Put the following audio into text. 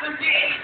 happened to